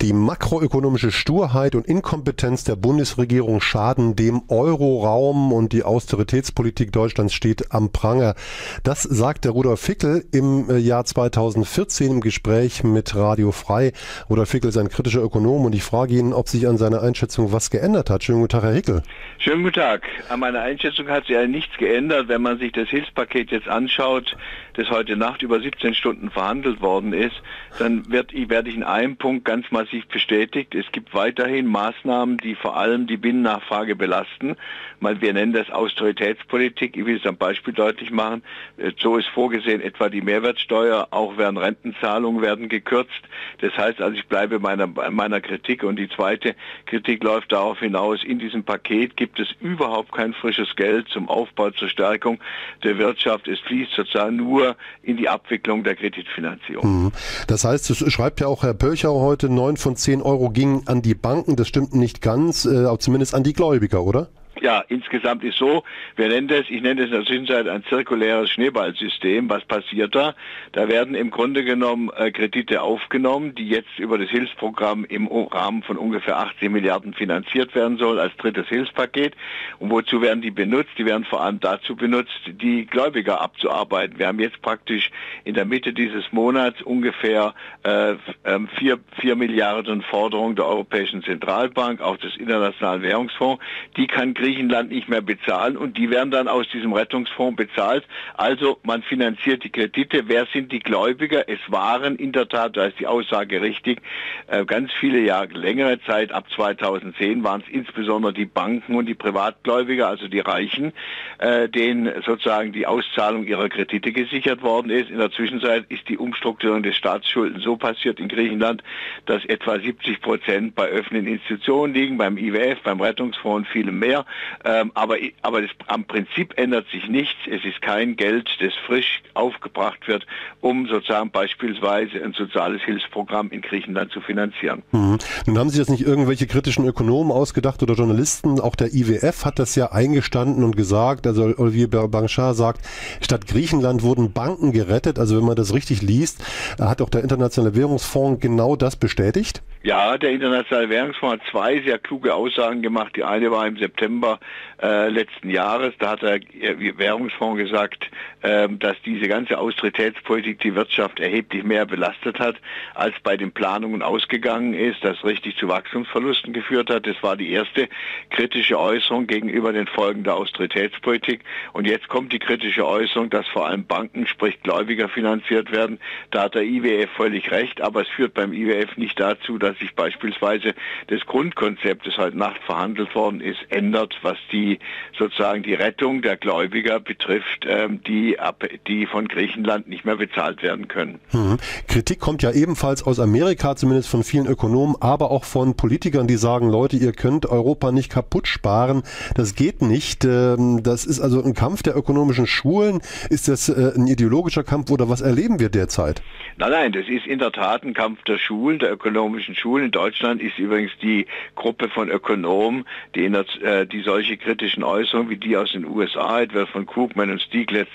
Die makroökonomische Sturheit und Inkompetenz der Bundesregierung schaden dem Euroraum und die Austeritätspolitik Deutschlands steht am Pranger. Das sagt der Rudolf Fickel im äh, Jahr 2014 im Gespräch mit Radio Frei. Rudolf Fickel ist ein kritischer Ökonom und ich frage ihn, ob sich an seiner Einschätzung was geändert hat. Schönen guten Tag, Herr Hickel. Schönen guten Tag. An meiner Einschätzung hat sich ja nichts geändert, wenn man sich das Hilfspaket jetzt anschaut, das heute Nacht über 17 Stunden verhandelt worden ist, dann wird, werde ich in einem Punkt ganz massiv bestätigt. Es gibt weiterhin Maßnahmen, die vor allem die Binnennachfrage belasten. Weil wir nennen das Austeritätspolitik. Ich will es am Beispiel deutlich machen. Äh, so ist vorgesehen, etwa die Mehrwertsteuer, auch werden Rentenzahlungen werden gekürzt. Das heißt also, ich bleibe meiner, meiner Kritik. Und die zweite Kritik läuft darauf hinaus, in diesem Paket gibt es überhaupt kein frisches Geld zum Aufbau, zur Stärkung der Wirtschaft. Es fließt sozusagen nur in die Abwicklung der Kreditfinanzierung. Mhm. Das heißt, es schreibt ja auch Herr Pölchau heute, neun von zehn Euro gingen an die Banken. Das stimmt nicht ganz, äh, zumindest an die Gläubiger, oder? Ja, insgesamt ist so, wir nennen das, ich nenne das in der Zwischenzeit ein zirkuläres Schneeballsystem. Was passiert da? Da werden im Grunde genommen äh, Kredite aufgenommen, die jetzt über das Hilfsprogramm im Rahmen von ungefähr 18 Milliarden finanziert werden soll als drittes Hilfspaket. Und wozu werden die benutzt? Die werden vor allem dazu benutzt, die Gläubiger abzuarbeiten. Wir haben jetzt praktisch in der Mitte dieses Monats ungefähr äh, ähm, vier, vier Milliarden Forderungen der Europäischen Zentralbank, auch des Internationalen Währungsfonds. Die kann Griechenland nicht mehr bezahlen und die werden dann aus diesem Rettungsfonds bezahlt. Also man finanziert die Kredite. Wer sind die Gläubiger? Es waren in der Tat, da ist die Aussage richtig, äh, ganz viele Jahre, längere Zeit, ab 2010 waren es insbesondere die Banken und die Privatgläubiger, also die Reichen, äh, denen sozusagen die Auszahlung ihrer Kredite gesichert worden ist. In der Zwischenzeit ist die Umstrukturierung des Staatsschulden so passiert in Griechenland, dass etwa 70 Prozent bei öffentlichen Institutionen liegen, beim IWF, beim Rettungsfonds und vielem mehr. Ähm, aber aber das, am Prinzip ändert sich nichts. Es ist kein Geld, das frisch aufgebracht wird, um sozusagen beispielsweise ein soziales Hilfsprogramm in Griechenland zu finanzieren. Mhm. Nun haben Sie das nicht irgendwelche kritischen Ökonomen ausgedacht oder Journalisten? Auch der IWF hat das ja eingestanden und gesagt, also Olivier Banchard sagt, statt Griechenland wurden Banken gerettet. Also wenn man das richtig liest, hat auch der Internationale Währungsfonds genau das bestätigt? Ja, der Internationale Währungsfonds hat zwei sehr kluge Aussagen gemacht. Die eine war im September äh, letzten Jahres. Da hat der Währungsfonds gesagt, äh, dass diese ganze Austeritätspolitik die Wirtschaft erheblich mehr belastet hat, als bei den Planungen ausgegangen ist, das richtig zu Wachstumsverlusten geführt hat. Das war die erste kritische Äußerung gegenüber den Folgen der Austeritätspolitik. Und jetzt kommt die kritische Äußerung, dass vor allem Banken, sprich Gläubiger finanziert werden. Da hat der IWF völlig recht, aber es führt beim IWF nicht dazu, dass sich beispielsweise das Grundkonzept, das heute Nacht verhandelt worden ist, ändert, was die sozusagen die Rettung der Gläubiger betrifft, ähm, die, ab, die von Griechenland nicht mehr bezahlt werden können. Mhm. Kritik kommt ja ebenfalls aus Amerika, zumindest von vielen Ökonomen, aber auch von Politikern, die sagen, Leute, ihr könnt Europa nicht kaputt sparen. Das geht nicht. Ähm, das ist also ein Kampf der ökonomischen Schulen. Ist das äh, ein ideologischer Kampf oder was erleben wir derzeit? Nein, nein, das ist in der Tat ein Kampf der Schulen, der ökonomischen Schulen in Deutschland ist übrigens die Gruppe von Ökonomen, die, der, äh, die solche kritischen Äußerungen wie die aus den USA, etwa von Krugman und Stieglitz,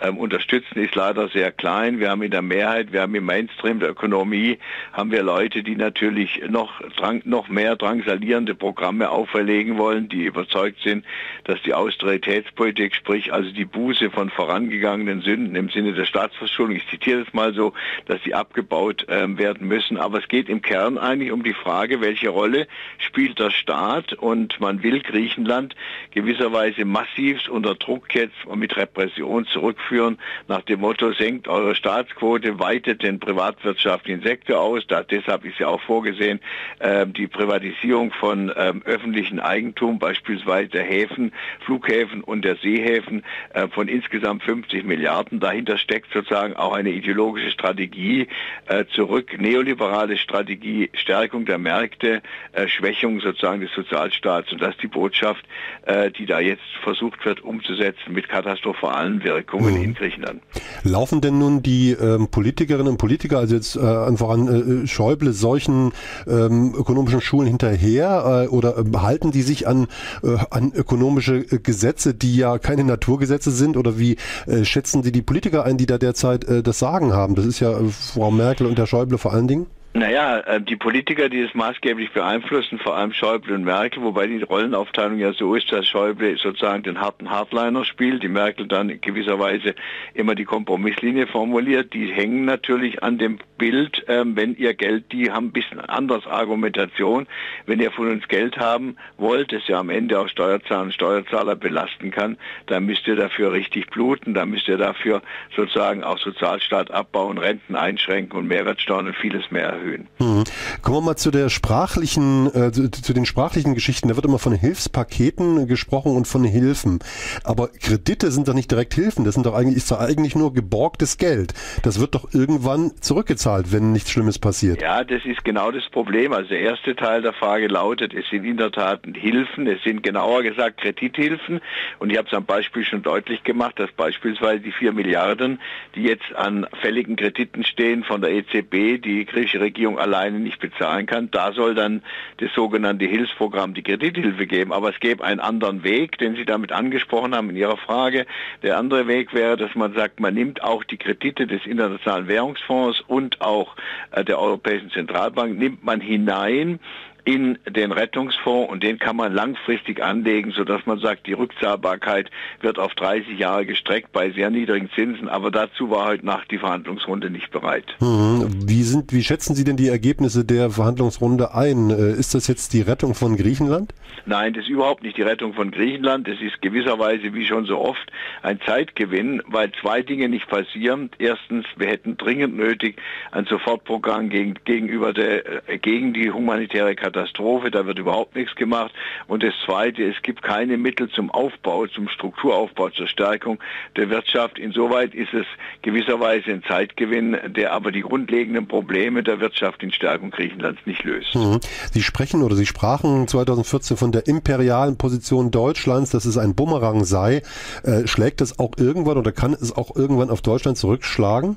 ähm, unterstützen, ist leider sehr klein. Wir haben in der Mehrheit, wir haben im Mainstream der Ökonomie, haben wir Leute, die natürlich noch, drang, noch mehr drangsalierende Programme auferlegen wollen, die überzeugt sind, dass die Austeritätspolitik, sprich also die Buße von vorangegangenen Sünden im Sinne der Staatsverschuldung, ich zitiere es mal so, dass sie abgebaut ähm, werden müssen. Aber es geht im Kern eigentlich um die Frage, welche Rolle spielt der Staat und man will Griechenland gewisserweise massiv unter Druck jetzt mit Repression zurückführen, nach dem Motto, senkt eure Staatsquote, weitet den privatwirtschaftlichen Sektor aus. Da, deshalb ist ja auch vorgesehen, äh, die Privatisierung von ähm, öffentlichen Eigentum, beispielsweise der Häfen, Flughäfen und der Seehäfen äh, von insgesamt 50 Milliarden. Dahinter steckt sozusagen auch eine ideologische Strategie äh, zurück, neoliberale Strategie, Stärkung der Märkte, äh, Schwächung sozusagen des Sozialstaats. Und das ist die Botschaft, äh, die da jetzt versucht wird umzusetzen mit katastrophalen Wirkungen mhm. in Griechenland. Laufen denn nun die ähm, Politikerinnen und Politiker, also jetzt äh, voran äh, Schäuble, solchen ähm, ökonomischen Schulen hinterher äh, oder äh, halten die sich an, äh, an ökonomische äh, Gesetze, die ja keine Naturgesetze sind? Oder wie äh, schätzen Sie die Politiker ein, die da derzeit äh, das Sagen haben? Das ist ja äh, Frau Merkel und Herr Schäuble vor allen Dingen. Naja, äh, die Politiker, die es maßgeblich beeinflussen, vor allem Schäuble und Merkel, wobei die Rollenaufteilung ja so ist, dass Schäuble sozusagen den harten Hardliner spielt, die Merkel dann in gewisser Weise immer die Kompromisslinie formuliert, die hängen natürlich an dem Bild, ähm, wenn ihr Geld, die haben ein bisschen anders Argumentation, wenn ihr von uns Geld haben wollt, das ja am Ende auch Steuerzahler und Steuerzahler belasten kann, dann müsst ihr dafür richtig bluten, dann müsst ihr dafür sozusagen auch Sozialstaat abbauen, Renten einschränken und Mehrwertsteuern und vieles mehr erhöhen erhöhen. Mhm. Kommen wir mal zu der sprachlichen, äh, zu, zu, den sprachlichen Geschichten. Da wird immer von Hilfspaketen gesprochen und von Hilfen. Aber Kredite sind doch nicht direkt Hilfen. Das sind doch eigentlich, ist doch eigentlich nur geborgtes Geld. Das wird doch irgendwann zurückgezahlt, wenn nichts Schlimmes passiert. Ja, das ist genau das Problem. Also der erste Teil der Frage lautet, es sind in der Tat Hilfen, es sind genauer gesagt Kredithilfen. Und ich habe es am Beispiel schon deutlich gemacht, dass beispielsweise die vier Milliarden, die jetzt an fälligen Krediten stehen von der EZB, die griechische Regierung Regierung alleine nicht bezahlen kann. Da soll dann das sogenannte Hilfsprogramm die Kredithilfe geben. Aber es gäbe einen anderen Weg, den Sie damit angesprochen haben in Ihrer Frage. Der andere Weg wäre, dass man sagt, man nimmt auch die Kredite des Internationalen Währungsfonds und auch äh, der Europäischen Zentralbank, nimmt man hinein in den Rettungsfonds und den kann man langfristig anlegen, sodass man sagt, die Rückzahlbarkeit wird auf 30 Jahre gestreckt bei sehr niedrigen Zinsen, aber dazu war heute Nacht die Verhandlungsrunde nicht bereit. Mhm. Wie, sind, wie schätzen Sie denn die Ergebnisse der Verhandlungsrunde ein? Äh, ist das jetzt die Rettung von Griechenland? Nein, das ist überhaupt nicht die Rettung von Griechenland. Es ist gewisserweise, wie schon so oft, ein Zeitgewinn, weil zwei Dinge nicht passieren. Erstens, wir hätten dringend nötig ein Sofortprogramm gegen, gegenüber der, äh, gegen die humanitäre Katastrophe Katastrophe, da wird überhaupt nichts gemacht. Und das Zweite, es gibt keine Mittel zum Aufbau, zum Strukturaufbau, zur Stärkung der Wirtschaft. Insoweit ist es gewisserweise ein Zeitgewinn, der aber die grundlegenden Probleme der Wirtschaft in Stärkung Griechenlands nicht löst. Mhm. Sie sprechen oder Sie sprachen 2014 von der imperialen Position Deutschlands, dass es ein Bumerang sei. Äh, schlägt es auch irgendwann oder kann es auch irgendwann auf Deutschland zurückschlagen?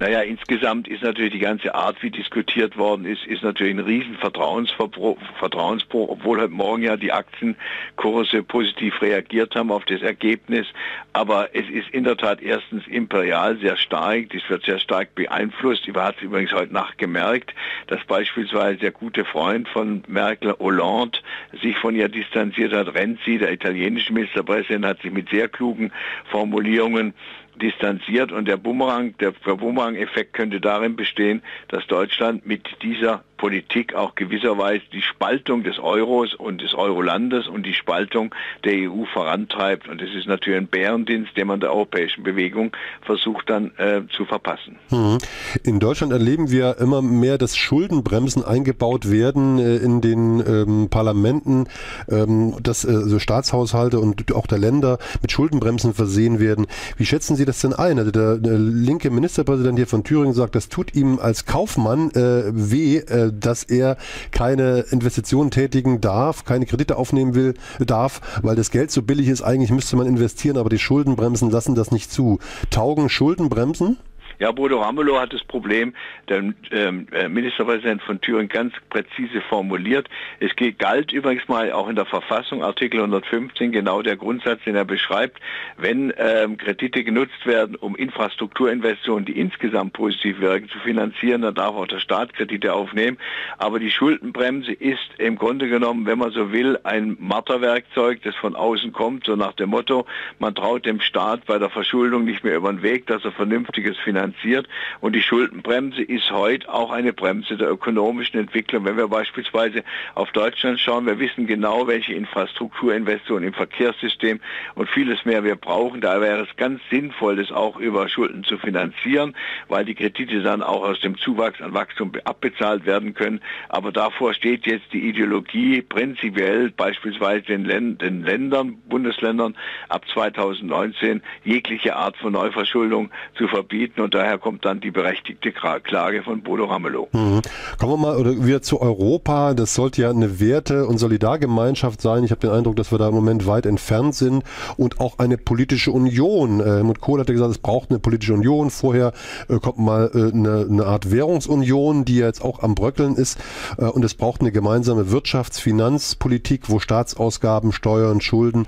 Naja, insgesamt ist natürlich die ganze Art, wie diskutiert worden ist, ist natürlich ein riesen Vertrauensbruch, obwohl heute Morgen ja die Aktienkurse positiv reagiert haben auf das Ergebnis. Aber es ist in der Tat erstens imperial sehr stark, das wird sehr stark beeinflusst. Ich hat es übrigens heute Nacht gemerkt, dass beispielsweise der gute Freund von Merkel, Hollande, sich von ihr distanziert hat. Renzi, der italienische Ministerpräsident, hat sich mit sehr klugen Formulierungen distanziert und der Bumerang, der Bumerang-Effekt könnte darin bestehen, dass Deutschland mit dieser Politik auch gewisserweise die Spaltung des Euros und des Eurolandes und die Spaltung der EU vorantreibt. Und das ist natürlich ein Bärendienst, den man der europäischen Bewegung versucht dann äh, zu verpassen. Mhm. In Deutschland erleben wir immer mehr, dass Schuldenbremsen eingebaut werden äh, in den ähm, Parlamenten, ähm, dass äh, also Staatshaushalte und auch der Länder mit Schuldenbremsen versehen werden. Wie schätzen Sie das denn ein? Also der, der linke Ministerpräsident hier von Thüringen sagt, das tut ihm als Kaufmann äh, weh, äh, dass er keine Investitionen tätigen darf, keine Kredite aufnehmen will, darf, weil das Geld so billig ist. Eigentlich müsste man investieren, aber die Schuldenbremsen lassen das nicht zu. Taugen Schuldenbremsen? Ja, Bodo Ramelow hat das Problem, der ähm, äh, Ministerpräsident von Thüringen ganz präzise formuliert. Es geht, galt übrigens mal auch in der Verfassung, Artikel 115, genau der Grundsatz, den er beschreibt, wenn ähm, Kredite genutzt werden, um Infrastrukturinvestitionen, die insgesamt positiv wirken, zu finanzieren, dann darf auch der Staat Kredite aufnehmen. Aber die Schuldenbremse ist im Grunde genommen, wenn man so will, ein Marterwerkzeug, das von außen kommt, so nach dem Motto, man traut dem Staat bei der Verschuldung nicht mehr über den Weg, dass er vernünftiges finanziert finanziert. Und die Schuldenbremse ist heute auch eine Bremse der ökonomischen Entwicklung. Wenn wir beispielsweise auf Deutschland schauen, wir wissen genau, welche Infrastrukturinvestitionen im Verkehrssystem und vieles mehr wir brauchen. Da wäre es ganz sinnvoll, das auch über Schulden zu finanzieren, weil die Kredite dann auch aus dem Zuwachs an Wachstum abbezahlt werden können. Aber davor steht jetzt die Ideologie prinzipiell beispielsweise den, Ländern, Bundesländern ab 2019 jegliche Art von Neuverschuldung zu verbieten und daher kommt dann die berechtigte Klage von Bodo Ramelow. Mhm. Kommen wir mal wieder zu Europa. Das sollte ja eine Werte- und Solidargemeinschaft sein. Ich habe den Eindruck, dass wir da im Moment weit entfernt sind und auch eine politische Union. Äh, Helmut Kohl hat ja gesagt, es braucht eine politische Union. Vorher äh, kommt mal äh, eine, eine, Art Währungsunion, die jetzt auch am Bröckeln ist. Und es braucht eine gemeinsame Wirtschafts-, Finanzpolitik, wo Staatsausgaben, Steuern, Schulden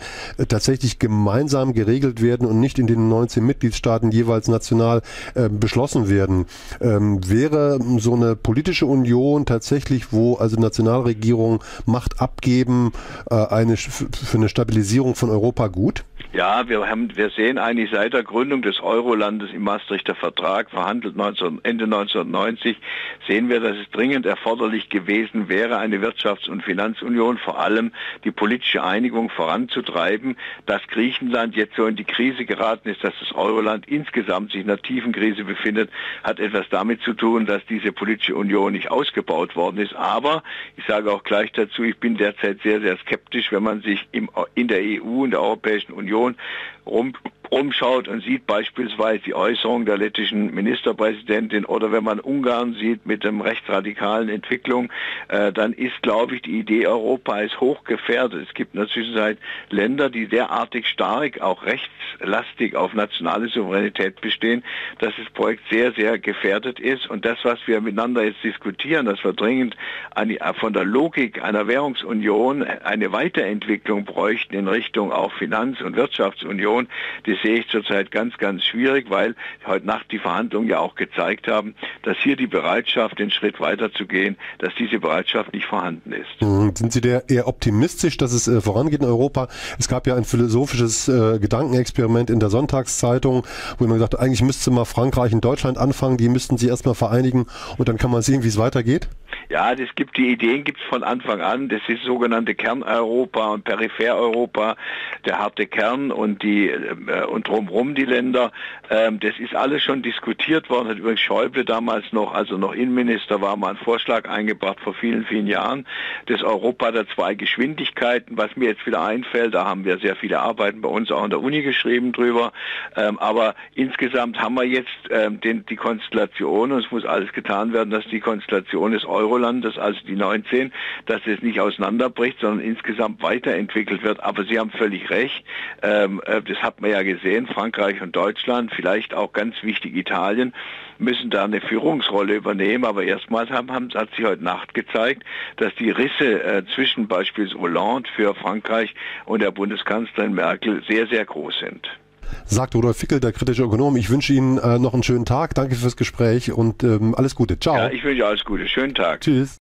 tatsächlich gemeinsam geregelt werden und nicht in den 19 Mitgliedstaaten jeweils national äh, beschlossen werden. Ähm, wäre so eine politische Union tatsächlich, wo also Nationalregierungen Macht abgeben, äh, eine, für eine Stabilisierung von Europa gut? Ja, wir, haben, wir sehen eigentlich seit der Gründung des Eurolandes im Maastrichter Vertrag, verhandelt 19, Ende 1990, sehen wir, dass es dringend erforderlich gewesen wäre, eine Wirtschafts- und Finanzunion, vor allem die politische Einigung voranzutreiben. Dass Griechenland jetzt so in die Krise geraten ist, dass das Euroland insgesamt sich in einer tiefen Krise befindet, hat etwas damit zu tun, dass diese politische Union nicht ausgebaut worden ist. Aber ich sage auch gleich dazu, ich bin derzeit sehr, sehr skeptisch, wenn man sich im, in der EU, in der Europäischen Union rum, umschaut und sieht beispielsweise die Äußerung der lettischen Ministerpräsidentin oder wenn man Ungarn sieht mit dem rechtsradikalen Entwicklung, äh, dann ist, glaube ich, die Idee Europa ist hoch gefährdet. Es gibt in der Zwischenzeit Länder, die derartig stark, auch rechtslastig auf nationale Souveränität bestehen, dass das Projekt sehr, sehr gefährdet ist. Und das, was wir miteinander jetzt diskutieren, dass wir dringend eine, von der Logik einer Währungsunion eine Weiterentwicklung bräuchten in Richtung auch Finanz- und Wirtschaftsunion, die sehe ich zurzeit ganz, ganz schwierig, weil heute Nacht die Verhandlungen ja auch gezeigt haben, dass hier die Bereitschaft, den Schritt weiterzugehen, dass diese Bereitschaft nicht vorhanden ist. Mhm. Sind Sie der eher optimistisch, dass es äh, vorangeht in Europa? Es gab ja ein philosophisches äh, Gedankenexperiment in der Sonntagszeitung, wo man gesagt hat, eigentlich müsste mal Frankreich und Deutschland anfangen, die müssten sie erstmal vereinigen und dann kann man sehen, wie es weitergeht? Ja, das gibt die Ideen gibt es von Anfang an. Das ist sogenannte Kerneuropa und Periphereuropa, der harte Kern und die äh, und drumherum die Länder. Ähm, das ist alles schon diskutiert worden. Hat übrigens Schäuble damals noch, also noch Innenminister war, mal einen Vorschlag eingebracht vor vielen, vielen Jahren. Das Europa der zwei Geschwindigkeiten, was mir jetzt wieder einfällt, da haben wir sehr viele Arbeiten bei uns auch an der Uni geschrieben drüber. Ähm, aber insgesamt haben wir jetzt ähm, den, die Konstellation und es muss alles getan werden, dass die Konstellation des Euro Eurolandes, also die 19, dass es nicht auseinanderbricht, sondern insgesamt weiterentwickelt wird. Aber Sie haben völlig recht, ähm, äh, das hat man ja gesehen, Frankreich und Deutschland, vielleicht auch ganz wichtig Italien, müssen da eine Führungsrolle übernehmen. Aber erstmals haben, haben, hat sich heute Nacht gezeigt, dass die Risse äh, zwischen beispielsweise Hollande für Frankreich und der Bundeskanzlerin Merkel sehr, sehr groß sind sagt Rudolf Fickel, der kritische Ökonom. Ich wünsche Ihnen äh, noch einen schönen Tag. Danke fürs Gespräch und ähm, alles Gute. Ciao. Ja, ich wünsche alles Gute. Schönen Tag. Tschüss.